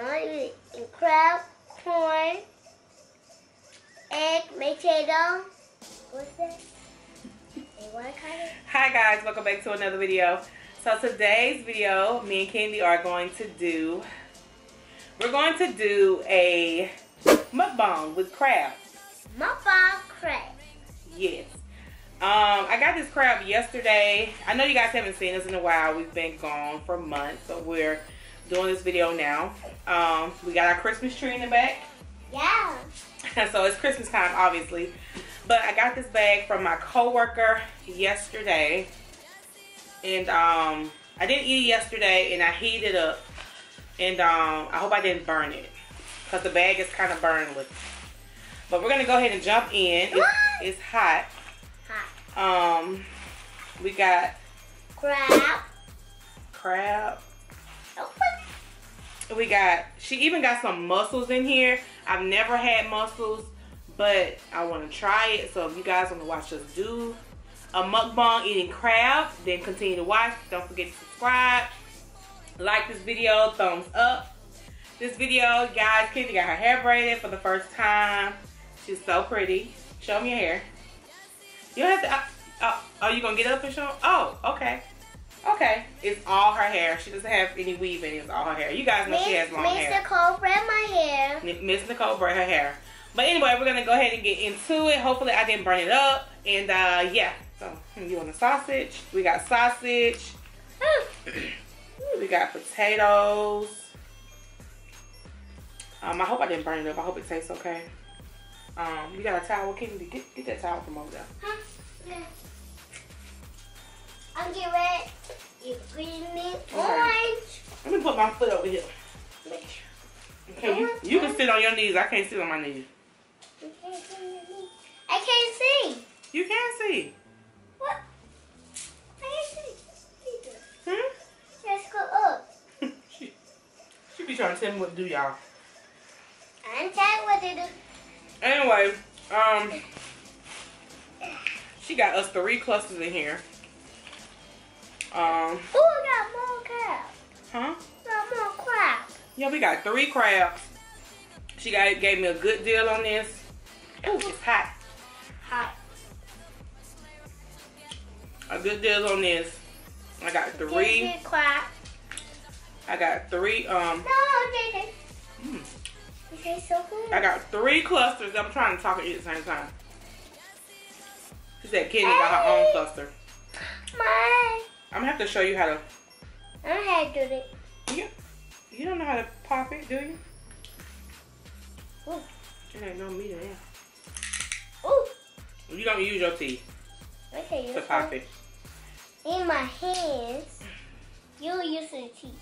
corn, crab, corn, egg, potato. What's that? And what kind of? Hi guys, welcome back to another video. So today's video, me and Candy are going to do, we're going to do a mukbang with crab. Mukbang crab. Yes. Um, I got this crab yesterday. I know you guys haven't seen us in a while. We've been gone for months, so we're doing this video now. Um, we got our Christmas tree in the back. Yeah. so it's Christmas time, obviously. But I got this bag from my coworker yesterday. And um, I didn't eat it yesterday, and I heated it up. And um, I hope I didn't burn it. Because the bag is kind of burned. But we're going to go ahead and jump in. It's, it's hot. Hot. Um, we got Crab. crab. Oh, We got, she even got some mussels in here. I've never had mussels, but I want to try it. So if you guys want to watch us do a mukbang eating crab, then continue to watch. Don't forget to subscribe. Like this video, thumbs up. This video, guys, Kenzie got her hair braided for the first time. She's so pretty. Show me your hair. You have to, uh, uh, are you going to get up and show? Oh, okay. Okay. It's all her hair. She doesn't have any weave in it. It's all her hair. You guys know she has long Miss hair. Miss Nicole braid my hair. Miss Nicole braid her hair. But anyway, we're gonna go ahead and get into it. Hopefully, I didn't burn it up. And uh, yeah, so hmm, you want the sausage? We got sausage. we got potatoes. Um, I hope I didn't burn it up. I hope it tastes okay. Um, you got a towel? Can you get get that towel from over there? Huh? Yeah. I'm getting ready. You green me orange. Let me put my foot over here. Okay, you, you can sit on your knees. I can't sit on my knees. I can't see. You can see. What? I can't see. Hmm? Let's go up. she, she be trying to tell me what to do, y'all. I'm telling what to do. Anyway, um, she got us three clusters in here. Um, Ooh, I got more crab. huh? Got more crab. Yeah, we got three crabs. She got gave me a good deal on this. Ooh, it's hot. Hot. A good deal on this. I got three. I got three. Um, No, mm, so. I got three clusters. I'm trying to talk and you at the same time. She said Kenny got her own cluster. My. I'm gonna have to show you how to. I don't have to do it. You, you don't know how to pop it, do you? Ooh. It ain't no meat in there. Ooh. You don't use your teeth Okay, you to pop it. In my hands. You use the teeth.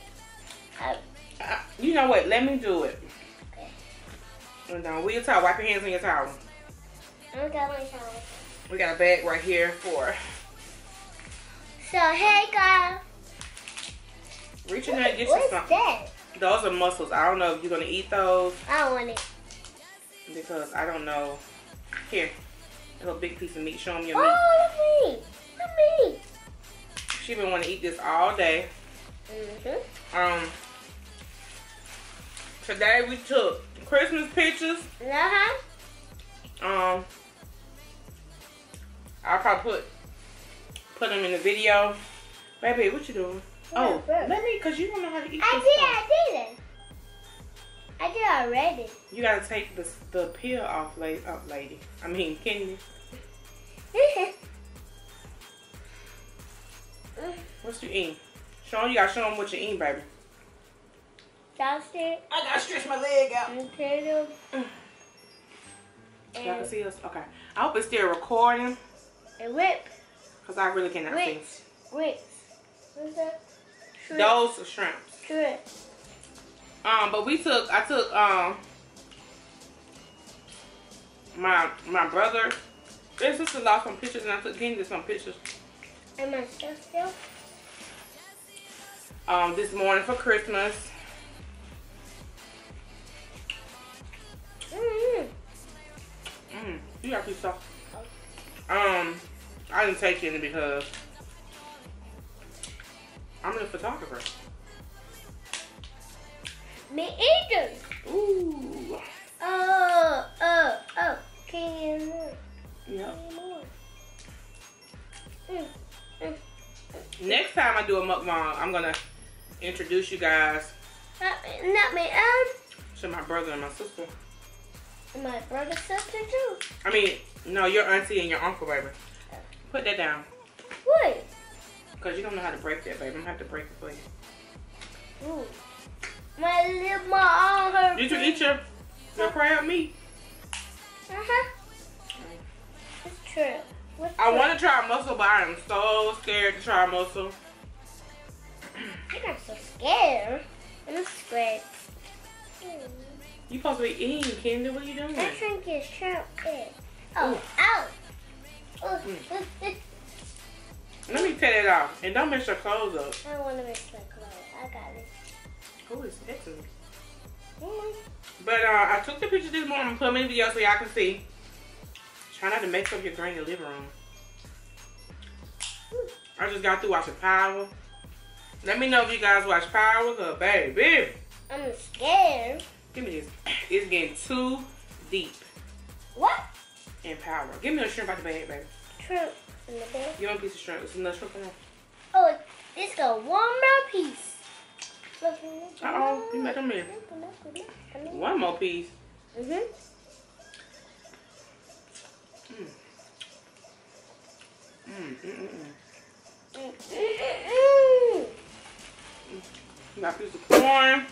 Uh, Uh, you know what? Let me do it. okay. And now, with your towel, wipe your hands on your towel. I got my towel. We got a bag right here for. So, hey, guys. Reach in there and get you something. that? Those are mussels. I don't know if you're gonna eat those I don't want it. because I don't know. Here, a little big piece of meat. Show them your meat. Oh, look at me. Look at me. She been wanting to eat this all day. Mm-hmm. Um, today we took Christmas pictures. Uh-huh. Um, I'll probably put put them in the video. Baby, what you doing? Oh, let me, cause you don't know how to eat I this did, stuff. I did it. I did already. You gotta take the the peel off, lady. Up, lady. I mean, Kenny. What you eating? Show 'em- you gotta show them what you eating, baby. Sausage, I gotta stretch my leg out. potato, Y'all can see us? Okay. I hope it's still recording, and whip. Cause I really cannot see. Grits. Grits. What's that? Shrimp. Those are shrimps. Shrimp. Um, but we took, I took, um, my my brother and sister-in-law some pictures, and I took Kenny some pictures. And my sister. Um, this morning for Christmas. Mm-hmm. Mm, you got pizza. Um, I didn't take any because I'm a photographer. Me either. Ooh. Oh, oh, oh. Can you more? Yep. More? Mm, mm. Next time I do a mukbang, I'm gonna introduce you guys Not, not me, um, to my brother and my sister. my brother, sister too. I mean, no, your auntie and your uncle, baby. Put that down. What? Because you don't know how to break that, babe. I'm gonna have to break it for you. Ooh. My little mom her. Did you eat your, your crab meat? Uh huh. It's true. What's I want to try mussel, but I am so scared to try mussel. I'm not so scared. I'm scared. You supposed to be eating, Kendall. What are you doing? I think it's shrimp egg. Oh, ow. Oh, Mm. Let me take it off. And don't mess your clothes up. I don't want to mix my clothes. I got it. Who is excellent? Mm. But uh, I took the pictures this morning and put them in the video so y'all can see. Try not to mess up your granny living room. I just got through watching Power. Let me know if you guys watch Power, cause baby, I'm scared. give me this. It's getting too deep What? In Power. Give me a shrimp out the bag, baby. Shrimp in the bag. Give me a piece of shrimp. It's enough shrimp in there. Oh, this got one more piece. Uh-oh, you made a mess. look, look, look, look. One more piece. Mhm. Mm, mm, mm, mm. Mm, mm, mm, You got a piece of corn.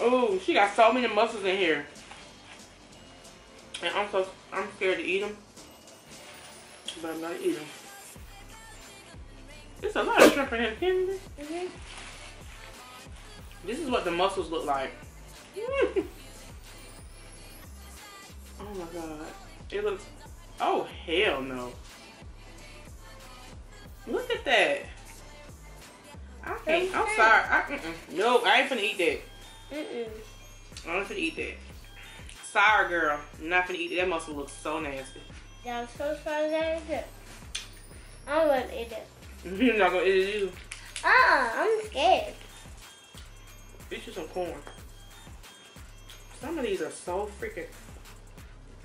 Oh, she got so many mussels in here. And I'm so I'm scared to eat them. But I'm gonna eat them. There's a lot of shrimp in here, mm. Mhm. This is what the mussels look like. oh my god. It looks Oh hell no. Look at that. I can't. I'm sorry. I, mm-mm. Nope, I ain't gonna eat that. Mm-mm. I ain't finna eat that. Sorry, girl. I'm not finna eat that. That mussel looks so nasty. Yeah, I'm so sorry that I did. I'm gonna eat it. You're not gonna eat it either. Uh-uh, I'm scared. Eat you some corn. Some of these are so freaking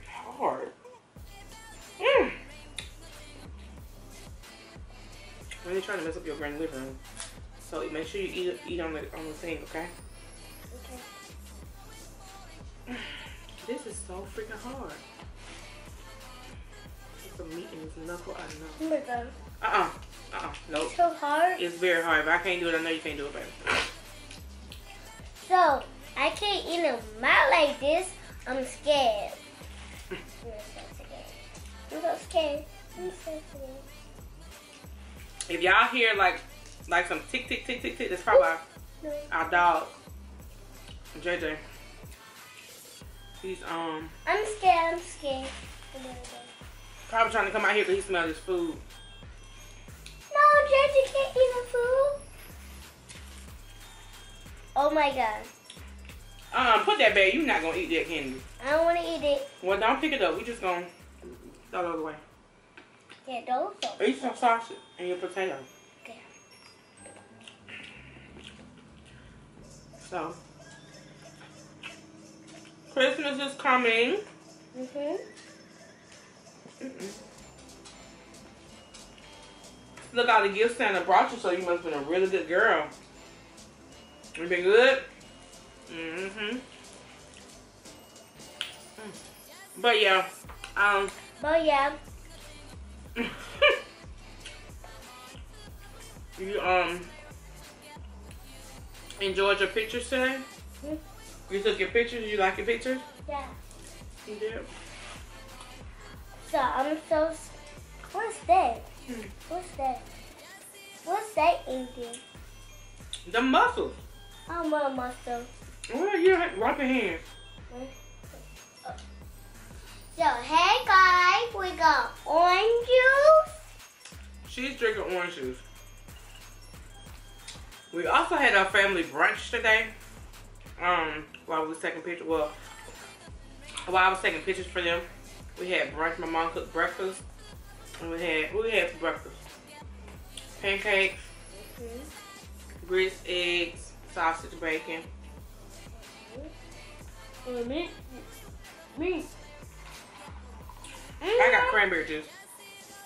hard. Mm. When you're trying to mess up your grand living room, so make sure you eat it, eat on the on the thing, okay? Okay. This is so freaking hard. Put some meat in this knuckle. I know. Oh my god. Uh uh. Uh uh. Nope. So hard. It's very hard. If I can't do it, I know you can't do it, baby. So, I can't eat them out like this. I'm scared. I'm so scared. I'm so scared. I'm so scared. If y'all hear like like some tick tick tick tick tick, that's probably our, our dog, JJ. He's um I'm scared. I'm scared. probably trying to come out here because he smells his food. No, Jesse can't eat the food. Oh my god. Um, put that back. You're not gonna eat that candy. I don't want to eat it. Well, don't pick it up. We just gonna throw it away. Yeah, those are. Eat some sausage and your potato. Okay. So, Christmas is coming. Mm-hmm. Mm-mm. Look all the gifts Santa brought you, so you must have been a really good girl. You been good? Mm-hmm. Mm. But yeah, um, But yeah, you um enjoyed your pictures today? Mhm. You took your pictures. You like your pictures? yeah. You did. So I'm so. What's that? Hmm. What's that? What's that Indian? The muscles. I'm a muscle. Well, you wipe your hands. So hey guys, we got orange juice. She's drinking orange juice. We also had our family brunch today. Um, while we was taking pictures, well, while I was taking pictures for them, we had brunch. My mom cooked breakfast, and we had what we had for breakfast: pancakes, Mm-hmm. grits, eggs, sausage, bacon, Mm, Me. Me. I got cranberry juice.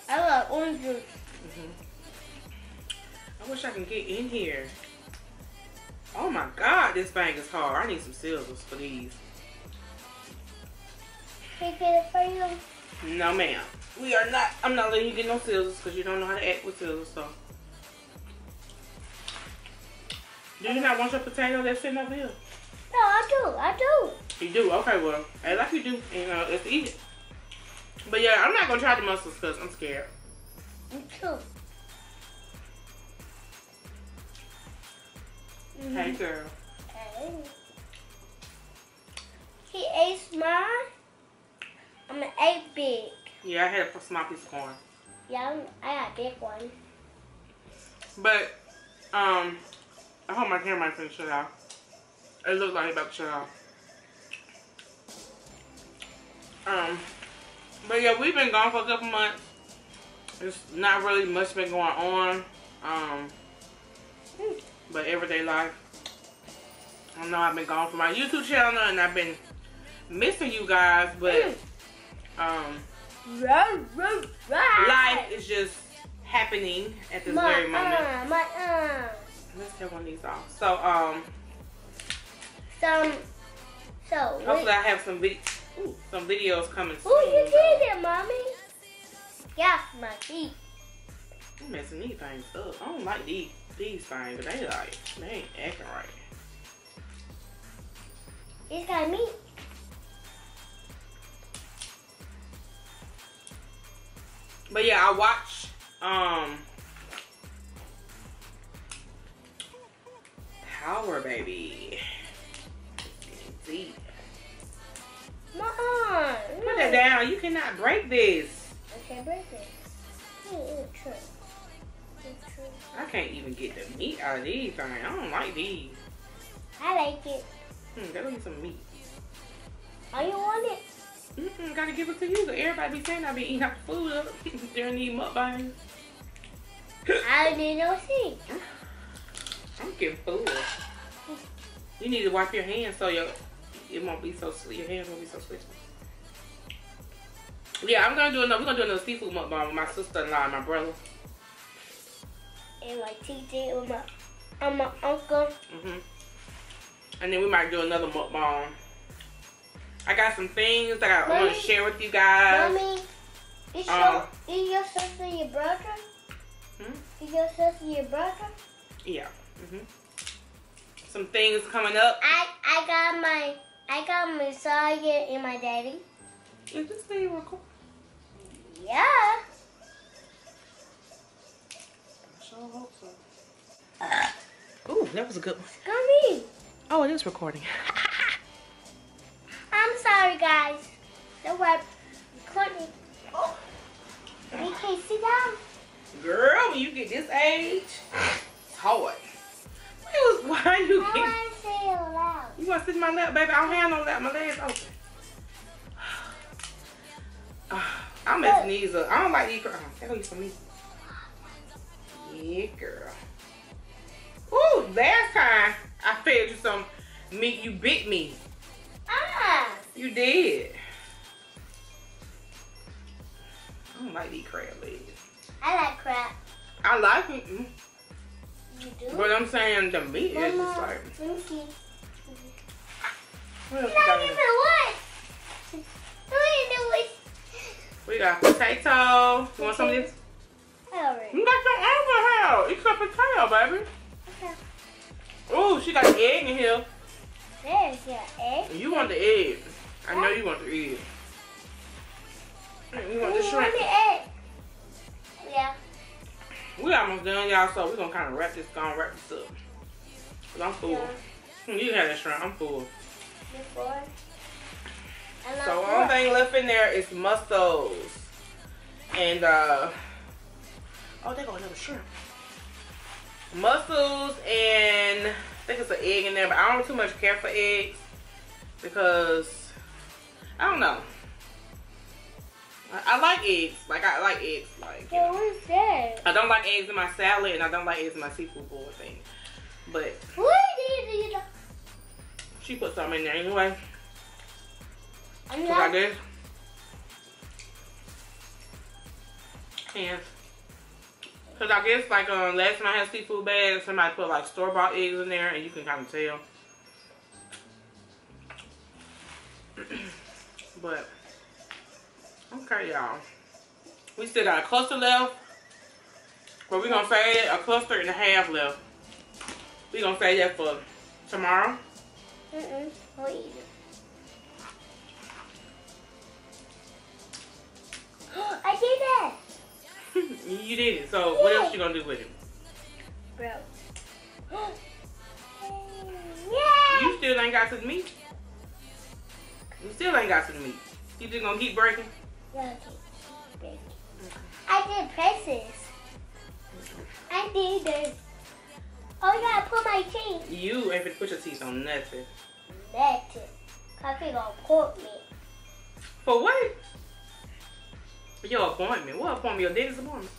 I got orange juice. I wish I can get in here. Oh my god, this thing is hard. I need some scissors for these. Can I get it for you? No, ma'am. We are not. I'm not letting you get no scissors because you don't know how to act with scissors. So, do you not want your potato that's sitting over here? No, I do. I do. You do. Okay, well, act like you do. You know, let's eat it. But yeah, I'm not gonna try the mussels because I'm scared. Me too. Mm-hmm. Hey, girl. Hey. He ate mine. I'm an eight big. Yeah, I had a small piece of corn. Yeah, I'm, I got a big one. But um, I hope my camera might finish shut off. It looks like it about to shut off. Um, but yeah, we've been gone for a couple months. There's not really much been going on. Um, but everyday life. I know I've been gone from my YouTube channel and I've been missing you guys, but um, run, run. life is just happening at this my very moment. arm, my arm. Let's take one of these off. So, um, Some, so. hopefully I have some vid- ooh, some videos coming soon. Who you did it, mommy? Yeah, my feet. I'm messing these things up. I don't like these these things, but they like they ain't acting right. It's got meat. But yeah, I watch um Power Baby. See, Mom. put that down. You cannot break this. Okay, break it. Hey, I can't even get the meat out of these things. I don't like these. I like it. Hmm, gotta get some meat. Oh, you want it? Mm-mm, gotta give it to you. Everybody be saying I be eating out the food up during these mukbangs. I didn't know see. I'm getting full. You need to wipe your hands so your it won't be so sweet. Your hands won't be so sweet. Yeah, I'm gonna do another. We're gonna do another seafood mukbang with my sister-in-law and my brother. And my TJ with my, and my uncle. hmm And then we might do another mukbang. I got some things that I want to share with you guys. Mommy, is your, Um, is your sister your brother? Hmm? Is your sister your brother? Yeah. hmm Some things coming up. I I got my I got my Messiah and my daddy. Is this thing recording? Yeah. Hope so. Ooh, that was a good one. In. Oh, it is recording. I'm sorry, guys. The web recording. Oh. We can't sit down. Girl, when you get this age, it's hard. Why, why you I get, want to say it loud. you want to sit in my lap, baby? I don't have no lap. My legs open. Ah, I'm messing these up. I don't like these. Oh, tell you some meat. Yeah, girl. Ooh, last time I fed you some meat, you bit me. Ah. You did. I don't like these crab legs. I like crap. I like it, mm, You do? but I'm saying the meat is just Mama, like. let me see. What else Not even there? what? Wait, no, wait. We got potato. You want some of this? Own here. It's a potato, baby. Okay. Ooh, she got an egg in here. There's your egg. You want the egg. I know you want the egg. You want the shrimp. want the egg? Yeah. We almost done, y'all, so we're gonna kind of wrap this, gonna wrap this up. Cause I'm full. Yeah. You have that shrimp, I'm full. Before. So only thing left in there is mussels. And uh oh they got another shrimp. Mussels and I think it's an egg in there, but I don't too much care for eggs because I don't know. I, I like eggs. Like I like eggs. Like you Yeah, know. what's that? I don't like eggs in my salad and I don't like eggs in my seafood bowl thing. But What she put some in there anyway. I'm Look like this. And Cause I guess like um last time I had seafood bag, somebody put like store bought eggs in there, and you can kind of tell. but okay, y'all. We still got a cluster left. But we're gonna save a cluster and a half left. we gonna save that for tomorrow. Mm-mm. We'll eat it. I did that, you did it. So what else you gonna do with it? bro. yeah. You still ain't got to the meat. You still ain't got to the meat. You just gonna keep breaking? Yeah, okay. I did presses. I did this. Oh, you gotta put my teeth. You ain't finna put your teeth on nothing. That's it. Coffee gonna court me. For what? Your appointment. What appointment? Your dentist appointment.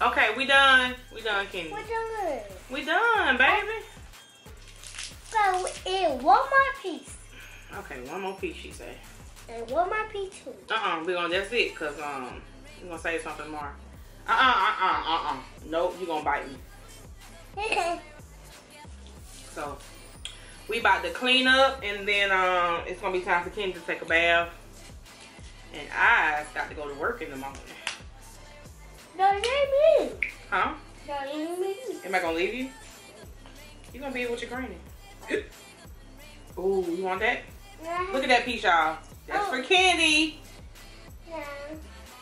Okay, we done. We done, Kenny. What done? We done, baby. So, and one more piece. Okay, one more piece, she say. And one more piece too. Uh-uh, we gonna, that's it, cause, um, we gonna say something more. Uh-uh, uh-uh, uh-uh. Nope, you gonna bite me. So, we about to clean up, and then, um, it's gonna be time for Kenny to take a bath. And I got to go to work in the morning. Don't leave me. Huh? Don't leave me. Am I gonna leave you? You gonna be with your granny. Ooh, you want that? Yeah. Look at that peach, y'all. That's Oh. for candy. Yeah.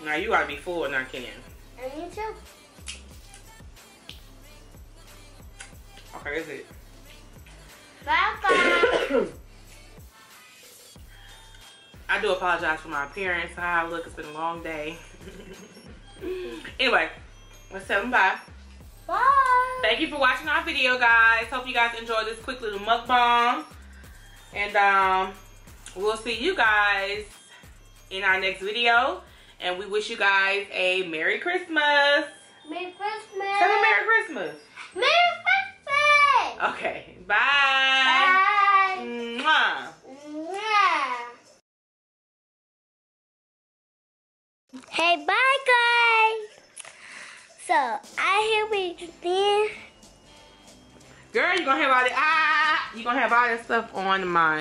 Now you gotta be full, not Ken. And you too. Okay, that's it. Bye bye. I do apologize for my appearance. How I look, it's been a long day. anyway, let's tell them bye. Bye. Thank you for watching our video, guys. Hope you guys enjoyed this quick little mukbang. And um, we'll see you guys in our next video. And we wish you guys a Merry Christmas. Merry Christmas. Tell them Merry Christmas. Merry Christmas. Okay, bye. Bye. Mwah. Mwah. Hey, bye, guys. So, I here with then. Girl, you gonna have all that ah you gonna have all that stuff on my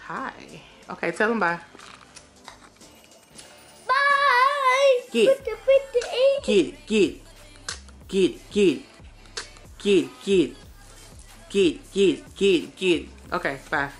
hi. Okay, tell them bye. Bye. Get. Put the, put the egg. Get it, get it. Get it, get it. Get it, get it. Get it, get it, get it, get it. Okay. Bye.